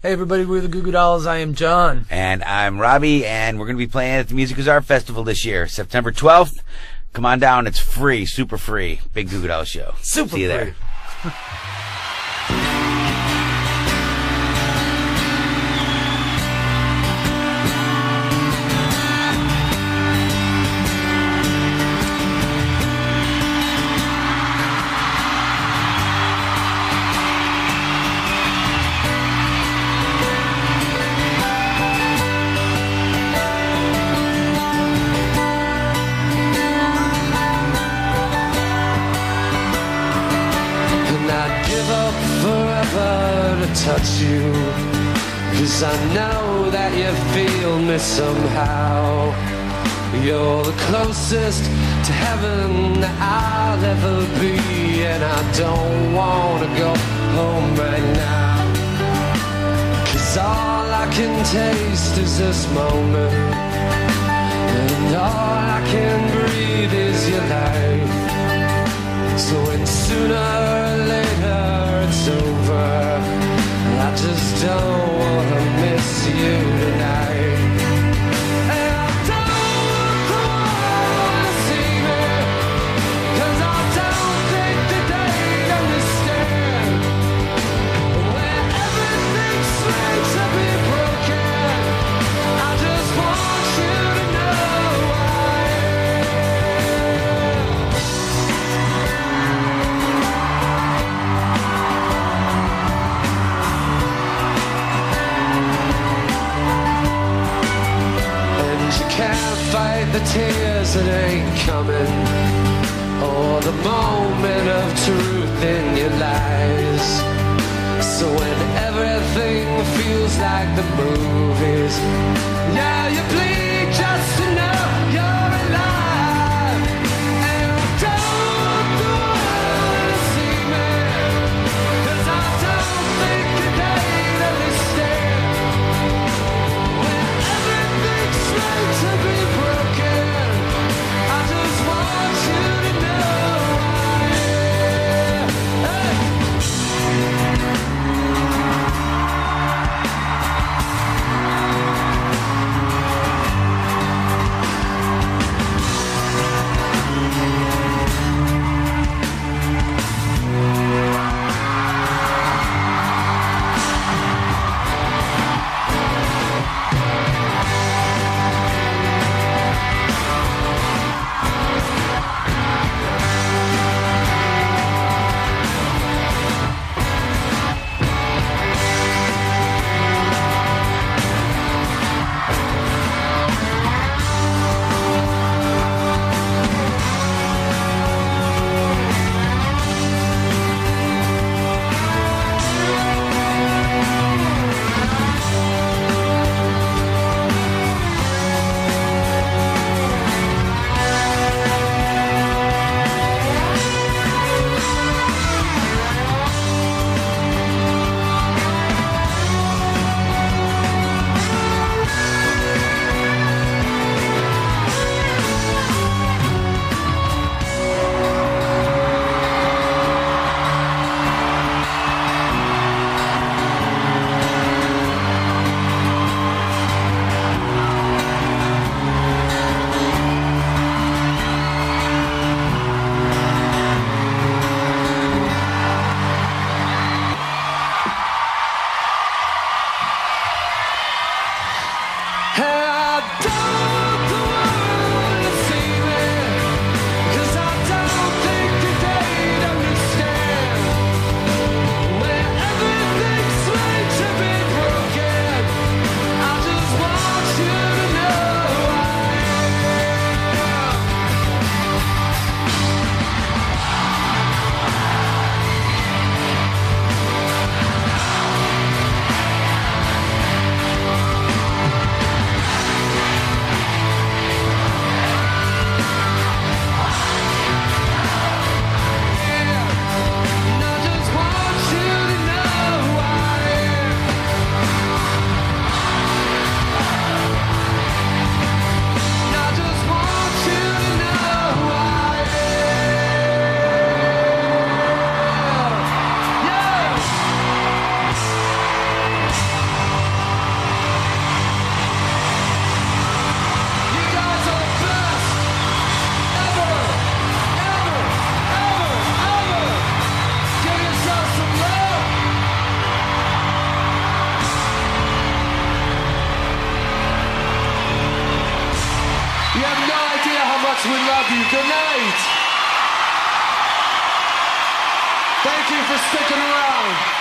Hey everybody, we're the Goo Goo Dolls. I am John. And I'm Robbie, and we're going to be playing at the Music Art Festival this year, September 12th. Come on down. It's free, super free. Big Goo Goo Dolls show. Super See you there. free. And closest to heaven I'll ever be. And I don't wanna go home right now. Cause all I can taste is this moment. And all I can breathe is your life. So when sooner or later it's over, I just don't wanna miss you tonight. Fight the tears that ain't coming Or the moment of truth in your lies. So when everything feels like the movies Now you bleed just to know love you. Good night. Thank you for sticking around.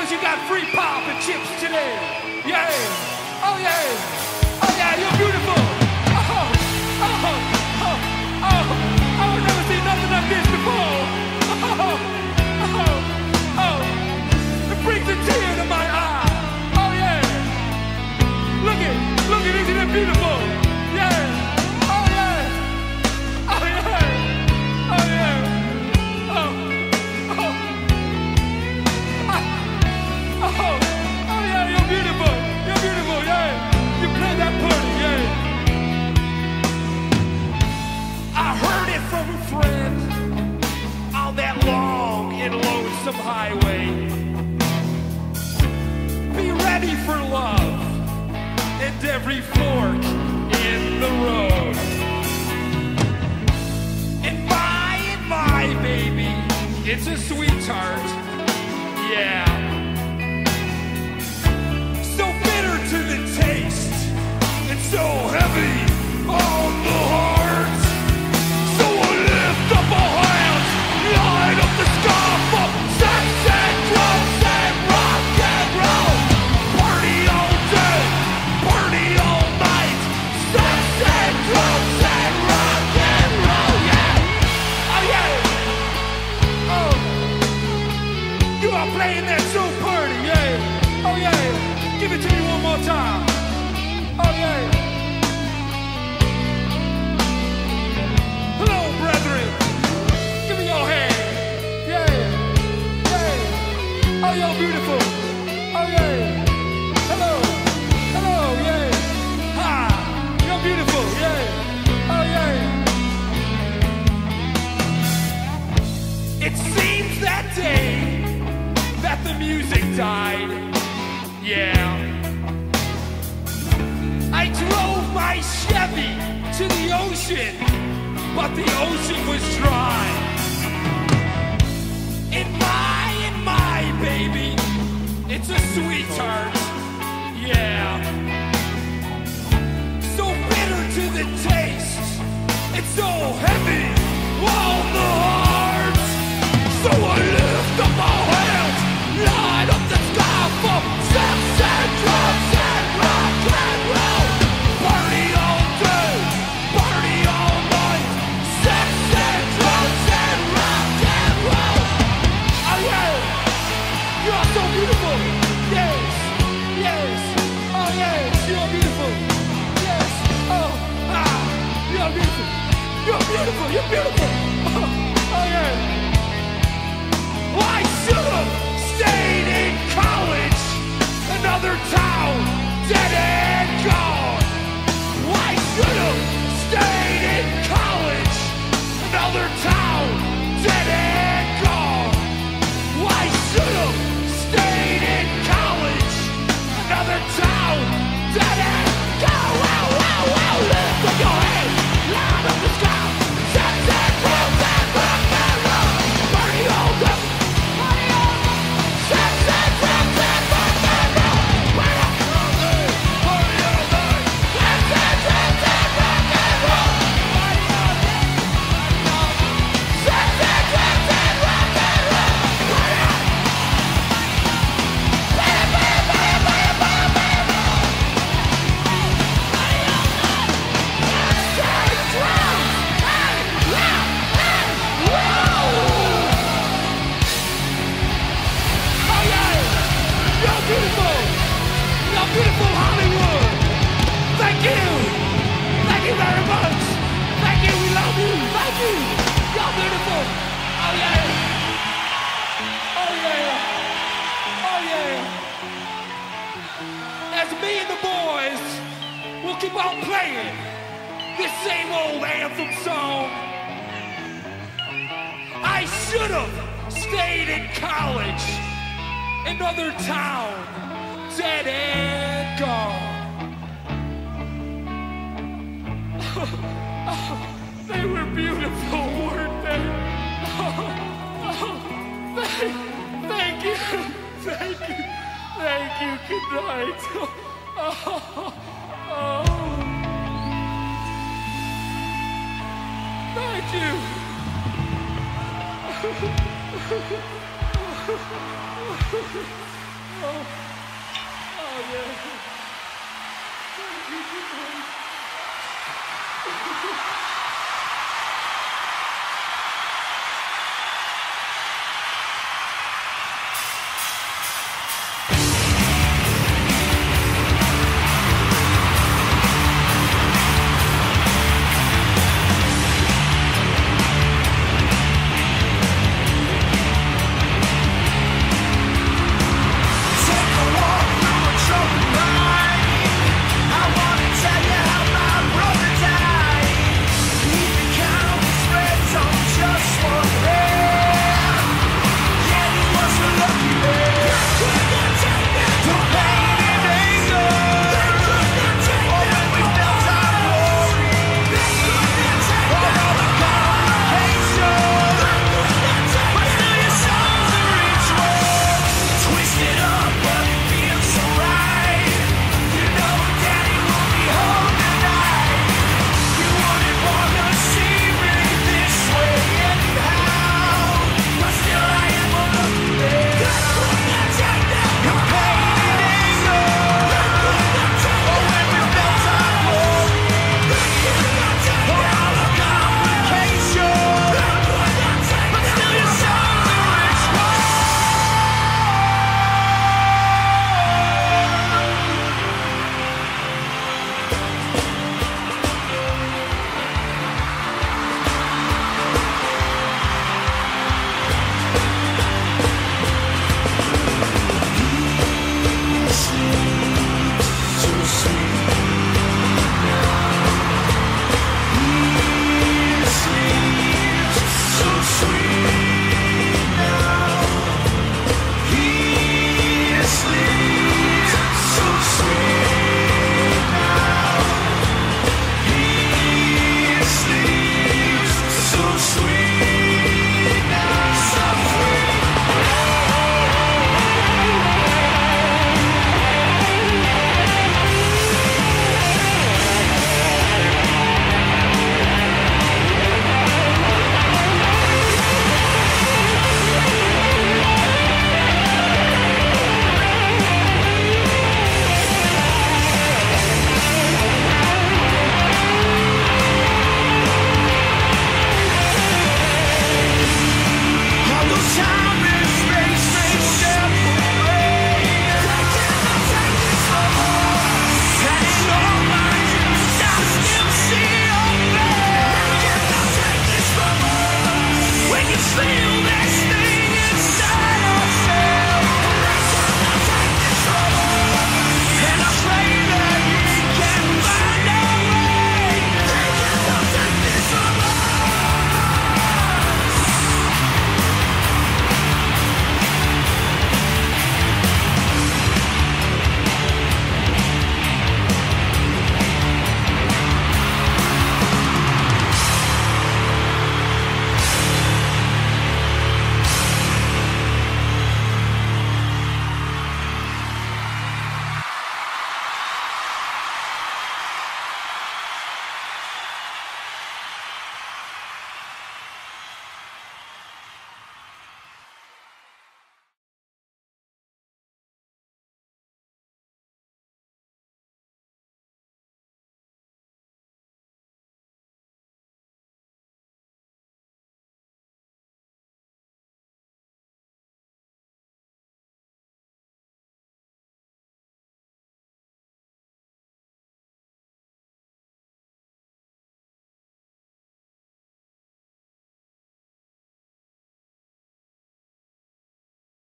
Cause you got free pop and chips today. Yeah. It's a sweetheart. music died. Yeah. I drove my Chevy to the ocean, but the ocean was dry. In my, in my, baby, it's a sweetheart. Yeah. So bitter to the taste, it's so heavy. Whoa, the heart. the boys will keep on playing this same old anthem song. I should have stayed in college, another town, dead and gone. They were beautiful, weren't they? Thank, thank you, thank you, thank you, good night. Oh, Thank you. Oh, oh,